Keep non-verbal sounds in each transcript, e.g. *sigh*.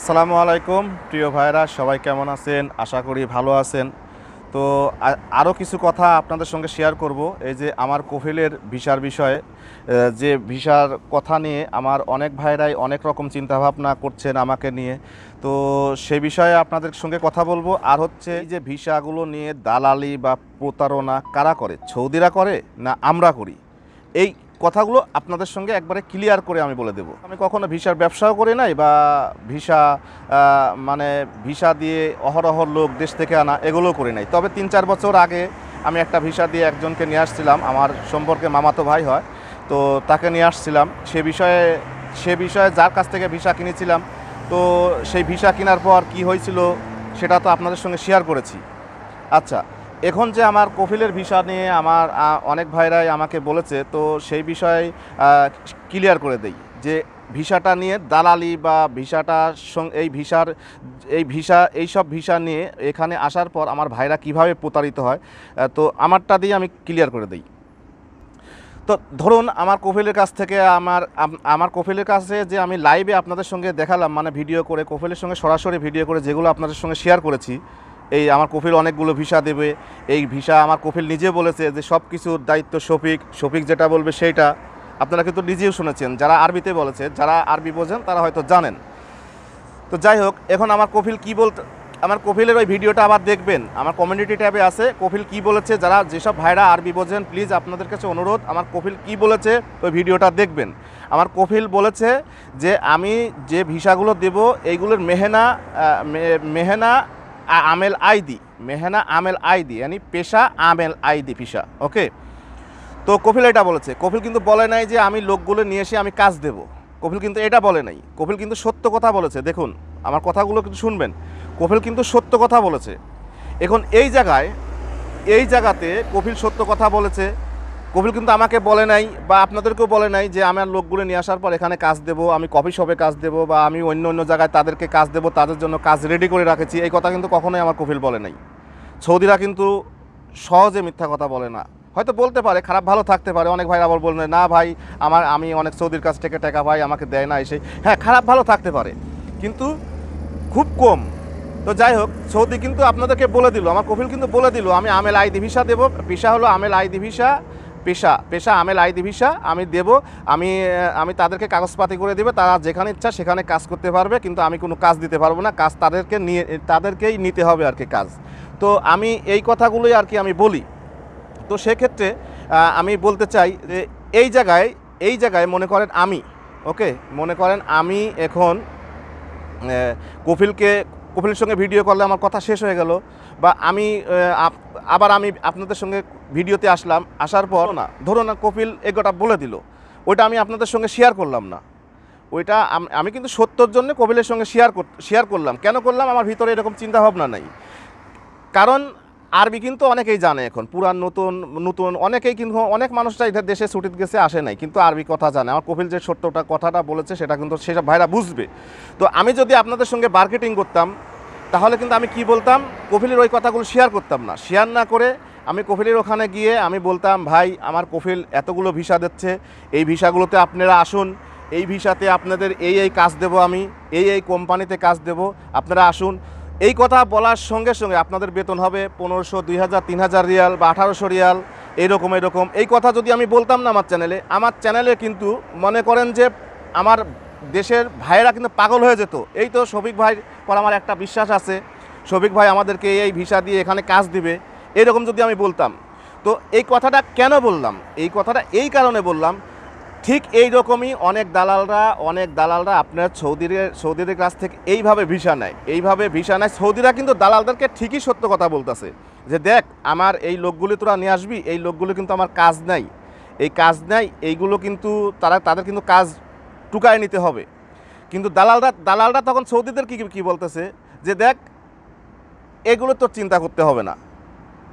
আসসালামু আলাইকুম, প্রিয় ভাইরা সবাই কেমন আছেন? আশা করি ভালো আছেন। তো আরও কিছু কথা আপনাদের সঙ্গে শেয়ার করব। এই যে আমার কফিলের ভিসার বিষয়ে যে ভিসার কথা নিয়ে আমার অনেক ভাইরাই অনেক রকম চিন্তাভাবনা করছেন আমাকে নিয়ে। তো সে বিষয়ে আপনাদের সঙ্গে কথা বলব। আর হচ্ছে, এই যে ভিসাগুলো নিয়ে দালালি বা প্রতারণা কারা করে? সৌদিরা করে না আমরা করি? এই কথাগুলো আপনাদের সঙ্গে একবারে ক্লিয়ার করে আমি বলে দেব। আমি কখনো ভিসার ব্যবসাও করি নাই বা ভিসা মানে ভিসা দিয়ে অহরহ লোক দেশ থেকে আনা এগুলোও করি নাই। তবে তিন চার বছর আগে আমি একটা ভিসা দিয়ে একজনকে নিয়ে আসছিলাম। আমার সম্পর্কে মামাতো ভাই হয়, তো তাকে নিয়ে আসছিলাম। সে বিষয়ে সে বিষয়ে যার কাছ থেকে ভিসা কিনেছিলাম, তো সেই ভিসা কেনার পর কি হয়েছিল সেটা তো আপনাদের সঙ্গে শেয়ার করেছি। আচ্ছা এখন যে আমার কফিলের ভিসা নিয়ে আমার অনেক ভাইরাই আমাকে বলেছে, তো সেই বিষয়ে ক্লিয়ার করে দেই যে ভিসাটা নিয়ে দালালি বা ভিসাটা এই ভিসার, এই ভিসা এই সব ভিসা নিয়ে এখানে আসার পর আমার ভাইরা কীভাবে প্রতারিত হয় তো আমারটা দিয়ে আমি ক্লিয়ার করে দিই। তো ধরুন আমার কফিলের কাছ থেকে আমার আমার কফিলের কাছে যে আমি লাইভে আপনাদের সঙ্গে দেখালাম মানে ভিডিও করে কফিলের সঙ্গে সরাসরি ভিডিও করে যেগুলো আপনাদের সঙ্গে শেয়ার করেছি এই আমার কফিল অনেকগুলো ভিসা দেবে। এই ভিসা আমার কফিল নিজে বলেছে যে সব কিছুর দায়িত্ব শফিক। শফিক যেটা বলবে সেইটা। আপনারা কিন্তু নিজেও শুনেছেন। যারা আরবিতে বলেছে, যারা আরবি বোঝেন, তারা হয়তো জানেন। তো যাই হোক, এখন আমার কফিল কি বলতে আমার কফিলের ওই ভিডিওটা আবার দেখবেন। আমার কমিউনিটি ট্যাবে আছে, কফিল কি বলেছে, যারা যেসব ভাইরা আরবি বোঝেন প্লিজ আপনাদের কাছে অনুরোধ, আমার কফিল কি বলেছে, ওই ভিডিওটা দেখবেন। আমার কফিল বলেছে যে আমি যে ভিসাগুলো দেব, এইগুলোর মেহেনা মেহেনা আমেল আইদি মেহেনা আমেল আইদি মানে পেশা আমেল আইদি ভিসা, ওকে? তো কপিল এটা বলেছে কপিল কিন্তু বলে নাই যে আমি লোকগুলো নিয়ে এসে আমি কাজ দেব। কপিল কিন্তু এটা বলে নাই কপিল কিন্তু সত্য কথা বলেছে, দেখুন, আমার কথাগুলো কিন্তু শুনবেন কপিল কিন্তু সত্য কথা বলেছে। এখন এই জায়গায়, এই জায়গাতে কপিল সত্য কথা বলেছে কপিল কিন্তু আমাকে বলে নাই বা আপনাদেরকেও বলে নাই যে আমার লোকগুলো নিয়ে আসার পর এখানে কাজ দেব, আমি কফি শপে কাজ দেব বা আমি অন্য অন্য জায়গায় তাদেরকে কাজ দেব, তাদের জন্য কাজ রেডি করে রাখেছি। এই কথা কিন্তু কখনোই আমার কপিল বলে নাই। সৌদিরা কিন্তু সহজে মিথ্যা কথা বলে না। হয়তো বলতে পারে, খারাপ ভালো থাকতে পারে। অনেক ভাই আবার বলবে না ভাই, আমার, আমি অনেক সৌদির কাছ থেকে টাকা ভাই আমাকে দেয় না এসে। হ্যাঁ খারাপ ভালো থাকতে পারে, কিন্তু খুব কম। তো যাই হোক, সৌদি কিন্তু আপনাদেরকে বলে দিল, আমার কপিল কিন্তু বলে দিল, আমি আমেল আইদি ভিসা দেবো। পেশা হলো আমেল আইদি ভিসা পেশা পেশা আমেল আইদি ভিসা আমি দেব, আমি আমি তাদেরকে কাগজপাতি করে দেবে, তারা যেখানে ইচ্ছা সেখানে কাজ করতে পারবে, কিন্তু আমি কোনো কাজ দিতে পারব না, কাজ তাদেরকে নিয়ে, তাদেরকেই নিতে হবে আর কি কাজ। তো আমি এই কথাগুলোই আর কি আমি বলি। তো সেক্ষেত্রে আমি বলতে চাই যে এই জায়গায় এই জায়গায় মনে করেন আমি, ওকে? মনে করেন আমি এখন কপিলকে, কপিলের সঙ্গে ভিডিও করলে আমার কথা শেষ হয়ে গেল, বা আমি আবার আমি আপনাদের সঙ্গে ভিডিওতে আসলাম, আসার পর না, ধরুন না কপিল এগোটা বলে দিল, ওইটা আমি আপনাদের সঙ্গে শেয়ার করলাম না। ওইটা আম- কিন্তু সত্যর জন্য কপিলের সঙ্গে শেয়ার শেয়ার করলাম। কেন করলাম? আমার ভিতরে এরকম চিন্তাভাবনা নাই। কারণ আরবি কিন্তু অনেকেই জানে এখন পুরান নতুন নতুন, অনেকেই কিন্তু, অনেক মানুষরা এদের দেশে ছুটিতে গেছে, আসে নাই, কিন্তু আরবি কথা জানে। আমার কপিল যে সত্যটা কথাটা বলেছে, সেটা কিন্তু সেসব ভাইরা বুঝবে। তো আমি যদি আপনাদের সঙ্গে মার্কেটিং করতাম তাহলে কিন্তু আমি কি বলতাম? কপিলের ওই কথাগুলো শেয়ার করতাম না। শেয়ার না করে আমি কপিলের ওখানে গিয়ে আমি বলতাম, ভাই, আমার কপিল এতগুলো ভিসা দিচ্ছে, এই ভিসাগুলোতে আপনারা আসুন। এই ভিসাতে আপনাদের এই এই কাজ দেব আমি, এই এই কোম্পানিতে কাজ দেব, আপনারা আসুন। এই কথা বলার সঙ্গে সঙ্গে আপনাদের বেতন হবে পনেরোশো, দুই হাজার, তিন হাজার রিয়াল বা আঠারোশো রিয়াল এইরকম এরকম। এই কথা যদি আমি বলতাম না আমার চ্যানেলে আমার চ্যানেলে কিন্তু মনে করেন যে আমার দেশের ভাইয়েরা কিন্তু পাগল হয়ে যেত। এই তো শফিক ভাই পর আমার একটা বিশ্বাস আছে। শফিক ভাই আমাদেরকে এই ভিসা দিয়ে এখানে কাজ দিবে, এরকম যদি আমি বলতাম। তো এই কথাটা কেন বললাম? এই কথাটা এই কারণে বললাম, ঠিক এই রকমই অনেক দালালরা অনেক দালালরা আপনার সৌদির, সৌদিদের কাছ থেকে এইভাবে ভিসা নেয়। এইভাবে ভিসা নেয়। সৌদিরা কিন্তু দালালদেরকে ঠিকই সত্য কথা বলতেছে, যে দেখ, আমার এই লোকগুলি তোরা নিয়ে আসবি, এই লোকগুলো কিন্তু আমার কাজ নাই। এই কাজ নাই, এইগুলো কিন্তু তারা, তাদের কিন্তু কাজ টুকায় নিতে হবে। কিন্তু দালালরা দালালরা তখন সৌদিদের কি কি বলতেছে? যে দেখ, এগুলো তোর চিন্তা করতে হবে না।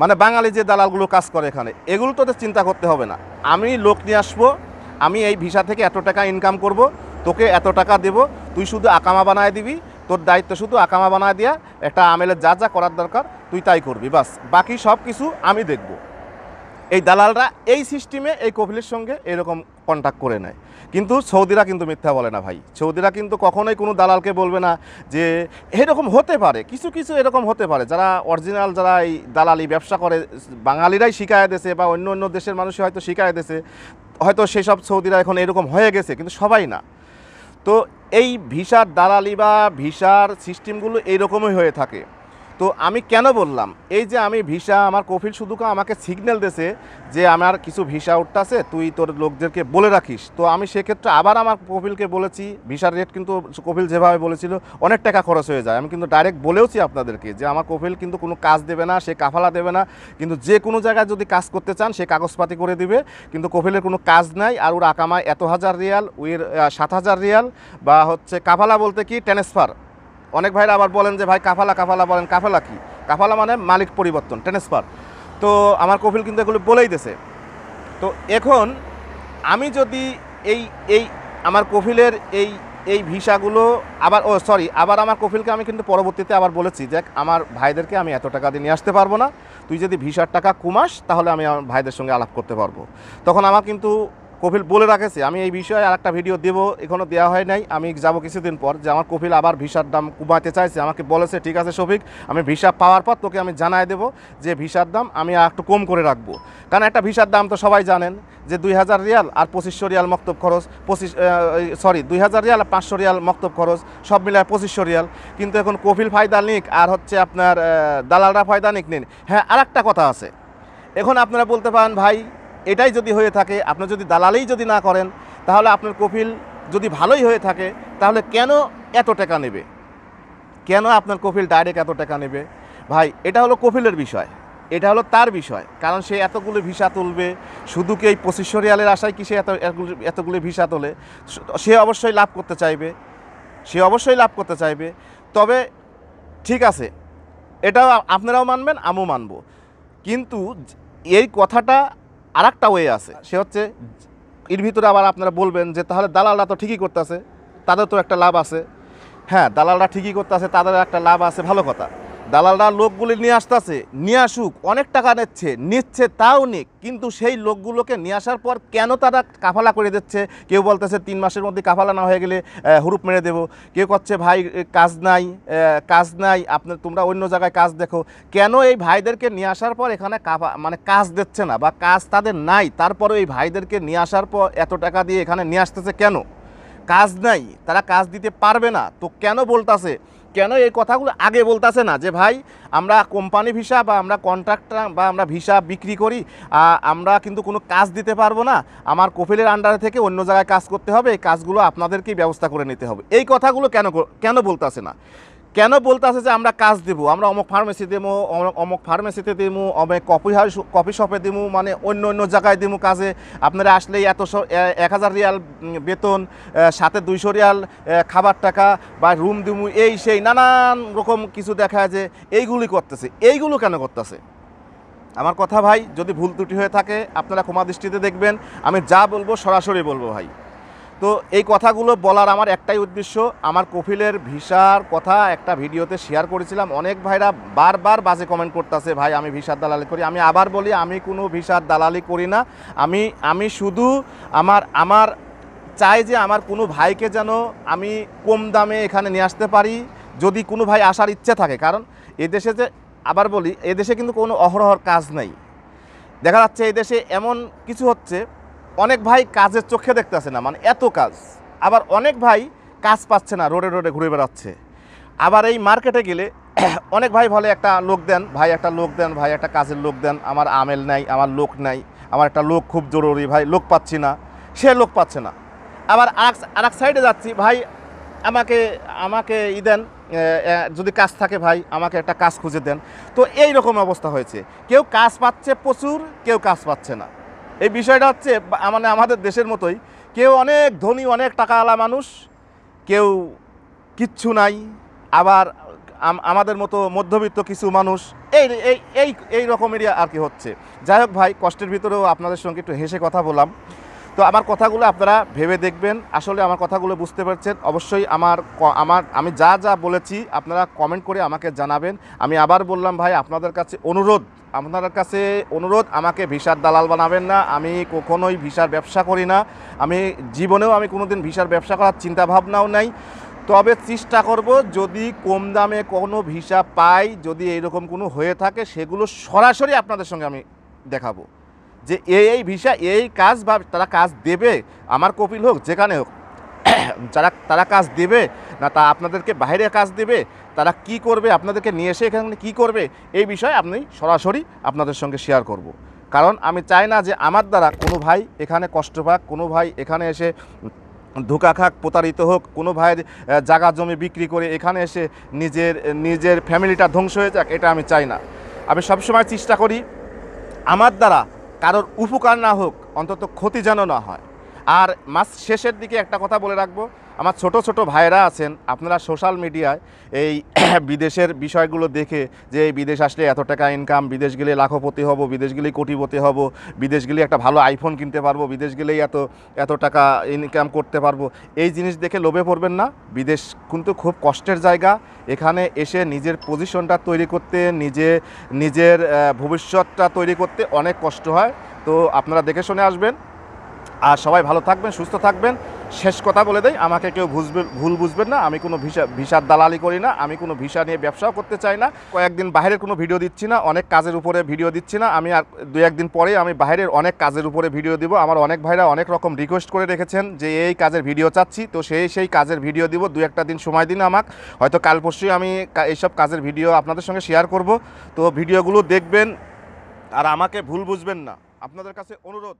মানে বাঙালি যে দালালগুলো কাজ করে এখানে, এগুলো তোদের চিন্তা করতে হবে না। আমি লোক নিয়ে আসব, আমি এই ভিসা থেকে এত টাকা ইনকাম করব, তোকে এত টাকা দেব, তুই শুধু আকামা বানায় দিবি, তোর দায়িত্ব শুধু আকামা বানায় দিয়া, একটা আমেলের যা যা করার দরকার, তুই তাই করবি, বাস। বাকি সব কিছু আমি দেখব। এই দালালরা এই সিস্টেমে এই কফিলের সঙ্গে এরকম কন্ট্যাক্ট করে নেয়। কিন্তু সৌদিরা কিন্তু মিথ্যা বলে না ভাই। সৌদিরা কিন্তু কখনোই কোনো দালালকে বলবে না যে এরকম হতে পারে, কিছু কিছু এরকম হতে পারে। যারা অরিজিনাল যারা এই দালালি ব্যবসা করে, বাঙালিরাই শিখায় দেছে বা অন্য অন্য দেশের মানুষই হয়তো শিখায় দেছে হয়তো সেসব সৌদিরা এখন এরকম হয়ে গেছে, কিন্তু সবাই না। তো এই ভিসার দালালি বা ভিসার সিস্টেমগুলো এইরকমই হয়ে থাকে। তো আমি কেন বললাম? এই যে আমি ভিসা, আমার কফিল শুধু কা- আমাকে সিগন্যাল দেছে যে আমার কিছু ভিসা উঠতেছে তুই তোর লোকদেরকে বলে রাখিস। তো আমি সেক্ষেত্রে আবার আমার কফিলকে বলেছি, ভিসার রেট কিন্তু কফিল যেভাবে বলেছিল, অনেক টাকা খরচ হয়ে যায়। আমি কিন্তু ডাইরেক্ট বলেওছি আপনাদেরকে যে আমার কফিল কিন্তু কোনো কাজ দেবে না, সে কাফালা দেবে না। কিন্তু যে কোনো জায়গায় যদি কাজ করতে চান, সে কাগজপাতি করে দিবে। কিন্তু কফিলের কোনো কাজ নাই আর ওর আকামায় এত হাজার রিয়াল, ওর সাত হাজার রিয়াল বা হচ্ছে কাফালা বলতে কি ট্রান্সফার অনেক ভাইরা আবার বলেন যে, ভাই, কাফালা কাফালা বলেন। কাফালা কি? কাফালা মানে মালিক পরিবর্তন, ট্রান্সফার। তো আমার কফিল কিন্তু এগুলো বলেই দিছে। তো এখন আমি যদি এই এই আমার কফিলের এই এই ভিসাগুলো আবার, ও, সরি, আবার আমার কফিলকে আমি কিন্তু পরবর্তীতে আবার বলেছি যে আমার ভাইদেরকে আমি এত টাকা দিয়ে নিয়ে আসতে পারব না। তুই যদি ভিসার টাকা কমাস, তাহলে আমি আমার ভাইদের সঙ্গে আলাপ করতে পারব। তখন আমার কিন্তু কপিল বলে রাখেছে, আমি এই বিষয়ে আর একটা ভিডিও দেবো এখনও দেওয়া হয় নাই। আমি যাব কিছুদিন পর যে আমার কপিল আবার ভিসার দাম কমাতে চাইছে। আমাকে বলেছে, ঠিক আছে শফিক, আমি ভিসা পাওয়ার পর তোকে আমি জানাই দেবো যে ভিসার দাম আমি আর একটু কম করে রাখব। কারণ একটা ভিসার দাম তো সবাই জানেন যে দুই হাজার রিয়াল আর পঁচিশশো রিয়াল মক্তব খরচ, পঁচিশ সরি দুই হাজার রিয়াল আর পাঁচশো রিয়াল মক্তব খরচ, সব মিলায় পঁচিশশো রিয়াল। কিন্তু এখন কপিল ফায়দা নিক আর হচ্ছে আপনার দালালরা ফায়দা নিক, নিন। হ্যাঁ আর একটা কথা আছে। এখন আপনারা বলতে পারেন, ভাই এটাই যদি হয়ে থাকে, আপনি যদি দালালেই যদি না করেন, তাহলে আপনার কপিল যদি ভালোই হয়ে থাকে, তাহলে কেন এত টাকা নেবে? কেন আপনার কপিল ডাইরেক্ট এত টাকা নেবে? ভাই, এটা হলো কপিলের বিষয়, এটা হলো তার বিষয়, কারণ সে এতগুলো ভিসা তুলবে, শুধু কি এই পঁচিশশো রিয়ালের আশায় কি সে এত, এতগুলো ভিসা তোলে? সে অবশ্যই লাভ করতে চাইবে, সে অবশ্যই লাভ করতে চাইবে, তবে ঠিক আছে, এটাও আপনারাও মানবেন, আমিও মানব, কিন্তু এই কথাটা আর একটা ওয়ে আছে, সে হচ্ছে এর ভিতরে আবার আপনারা বলবেন যে তাহলে দালালরা তো ঠিকই করতেছে, তাদের তো একটা লাভ আছে। হ্যাঁ দালালরা ঠিকই করতেছে, তাদের একটা লাভ আছে, ভালো কথা। দালালরা লোকগুলি নিয়ে আসতেছে, নিয়ে আসুক, অনেক টাকা নিচ্ছে নিচ্ছে তাও নিক কিন্তু সেই লোকগুলোকে নিয়ে আসার পর কেন তারা কাফালা করে দিচ্ছে? কেউ বলতেছে তিন মাসের মধ্যে কাফালা না হয়ে গেলে হুরুপ মেরে দেবো। কেউ করছে, ভাই কাজ নাই কাজ নাই আপনার তোমরা অন্য জায়গায় কাজ দেখো। কেন এই ভাইদেরকে নিয়ে আসার পর এখানে কাফা মানে কাজ দিচ্ছে না বা কাজ তাদের নাই? তারপরে এই ভাইদেরকে নিয়ে আসার পর এত টাকা দিয়ে এখানে নিয়ে আসতেছে কেন? কাজ নাই, তারা কাজ দিতে পারবে না। তো কেন বলতাছে কেন এই কথাগুলো আগে বলতেছে না? যে ভাই, আমরা কোম্পানি ভিসা বা আমরা কন্ট্রাক্টর বা আমরা ভিসা বিক্রি করি আমরা কিন্তু কোনো কাজ দিতে পারব না। আমার কফিলের আন্ডারে থেকে অন্য জায়গায় কাজ করতে হবে, এই কাজগুলো আপনাদেরকেই ব্যবস্থা করে নিতে হবে। এই কথাগুলো কেন কেন বলতেছে না? কেন বলতেছে যে আমরা কাজ দেবো? আমরা অমুক ফার্মেসি দেবো, অমুক- ফার্মেসিতে দেবো, অমুক কফি হাউস কফি শপে দেবো মানে অন্য অন্য জায়গায় দেবো কাজে। আপনারা আসলেই এত এক হাজার রিয়াল বেতন সাথে দুইশো রিয়াল খাবার টাকা বা রুম দিমু এই সেই নানান রকম কিছু দেখা যায় যে এইগুলি করতেছে। এইগুলো কেন করতেছে? আমার কথা ভাই, যদি ভুল ত্রুটি হয়ে থাকে, আপনারা ক্ষমা দৃষ্টিতে দেখবেন। আমি যা বলব সরাসরি বলব ভাই। তো এই কথাগুলো বলার আমার একটাই উদ্দেশ্য। আমার কফিলের ভিসার কথা একটা ভিডিওতে শেয়ার করেছিলাম। অনেক ভাইরা বারবার বাজে কমেন্ট করতেছে, ভাই, আমি ভিসার দালালি করি। আমি আবার বলি, আমি কোনো ভিসার দালালি করি না। আমি আমি শুধু আমার আমার চাই যে আমার কোনো ভাইকে যেন আমি কম দামে এখানে নিয়ে আসতে পারি, যদি কোনো ভাই আসার ইচ্ছে থাকে। কারণ এদেশে যে, আবার বলি, এদেশে কিন্তু কোনো অহরহর কাজ নাই। দেখা যাচ্ছে এই দেশে এমন কিছু হচ্ছে অনেক ভাই কাজের চোখে দেখতেছে না মানে এত কাজ। আবার অনেক ভাই কাজ পাচ্ছে না, রোডে রোডে ঘুরে বেড়াচ্ছে। আবার এই মার্কেটে গেলে *clears throat* অনেক ভাই বলে, একটা লোক দেন, ভাই একটা লোক দেন, ভাই একটা কাজের লোক দেন, আমার আমেল নাই, আমার লোক নাই, আমার একটা লোক খুব জরুরি, ভাই লোক পাচ্ছি না। সে লোক পাচ্ছে না। আবার আর এক সাইডে যাচ্ছি, ভাই, আমাকে আমাকে ই দেন যদি কাজ থাকে ভাই, আমাকে একটা কাজ খুঁজে দেন। তো এই রকম অবস্থা হয়েছে। কেউ কাজ পাচ্ছে প্রচুর, কেউ কাজ পাচ্ছে না। এই বিষয়টা হচ্ছে মানে আমাদের দেশের মতোই। কেউ অনেক ধনী, অনেক টাকাওয়ালা মানুষ, কেউ কিচ্ছু নাই। আবার আমাদের মতো মধ্যবিত্ত কিছু মানুষ এই এই এই রকমেরই আর কি হচ্ছে। যাই হোক ভাই, কষ্টের ভিতরেও আপনাদের সঙ্গে একটু হেসে কথা বললাম। তো আমার কথাগুলো আপনারা ভেবে দেখবেন। আসলে আমার কথাগুলো বুঝতে পারছেন। অবশ্যই আমার আমার, আমি যা যা বলেছি আপনারা কমেন্ট করে আমাকে জানাবেন। আমি আবার বললাম, ভাই, আপনাদের কাছে অনুরোধ। আপনাদের কাছে অনুরোধ, আমাকে ভিসার দালাল বানাবেন না। আমি কখনোই ভিসার ব্যবসা করি না। আমি জীবনেও আমি কোনোদিন ভিসার ব্যবসা করার চিন্তা ভাবনাও নাই। তবে চেষ্টা করব যদি কম দামে কোনো ভিসা পাই, যদি এইরকম কোনো হয়ে থাকে, সেগুলো সরাসরি আপনাদের সঙ্গে আমি দেখাবো। যে এই এই ভিসা, এই কাজ বা তারা কাজ দেবে, আমার কপিল হোক, যেখানে হোক *clears throat* যারা, তারা কাজ দেবে, না, তা আপনাদেরকে বাইরে কাজ দেবে, তারা কি করবে, আপনাদেরকে নিয়ে এসে এখানে কি করবে, এই বিষয়ে আপনি সরাসরি আপনাদের সঙ্গে শেয়ার করব। কারণ আমি চাই না যে আমার দ্বারা কোনো ভাই এখানে কষ্ট পাক, কোনো ভাই এখানে এসে ধোকা খাক, প্রতারিত হোক, কোনো ভাইয়ের জাগা জমি বিক্রি করে এখানে এসে নিজের নিজের ফ্যামিলিটা ধ্বংস হয়ে যাক, এটা আমি চাই না আমি সবসময় চেষ্টা করি, আমার দ্বারা কারোর উপকার না হোক, অন্তত ক্ষতি যেন না হয়। আর মাস শেষের দিকে একটা কথা বলে রাখব আমার ছোট ছোট ভাইরা আছেন, আপনারা সোশ্যাল মিডিয়ায় এই *clears throat* বিদেশের বিষয়গুলো দেখে যে বিদেশ আসলে এত টাকা ইনকাম বিদেশ গেলে লাখপতি হব, বিদেশ গেলেই কোটিপতি হব, বিদেশ গেলে একটা ভালো আইফোন কিনতে পারব, বিদেশ গেলেই এত এত টাকা ইনকাম করতে পারব। এই জিনিস দেখে লোভে পড়বেন না, বিদেশ কিন্তু খুব কষ্টের জায়গা। এখানে এসে নিজের পজিশনটা তৈরি করতে, নিজে, নিজের ভবিষ্যৎটা তৈরি করতে অনেক কষ্ট হয়। তো আপনারা দেখে শুনে আসবেন। আর সবাই ভালো থাকবেন, সুস্থ থাকবেন। শেষ কথা বলে দেয় আমাকে কেউ বুঝবে ভুল বুঝবেন না, আমি কোনো ভিসা, ভিসার দালালি করি না, আমি কোনো ভিসা নিয়ে ব্যবসাও করতে চাই না, কয়েকদিন বাইরের কোনো ভিডিও দিচ্ছি না, অনেক কাজের উপরে ভিডিও দিচ্ছি না, আমি আর দু একদিন পরে আমি বাইরের অনেক কাজের উপরে ভিডিও দিব, আমার অনেক ভাইরা অনেক রকম রিকোয়েস্ট করে রেখেছেন যে এই কাজের ভিডিও চাচ্ছি, তো সেই সেই কাজের ভিডিও দিব, দু একটা দিন সময় দিন আমাকে, হয়তো কাল পরশুই আমি এইসব কাজের ভিডিও আপনাদের সঙ্গে শেয়ার করব, তো ভিডিওগুলো দেখবেন, আর আমাকে ভুল বুঝবেন না। আপনাদের কাছে অনুরোধ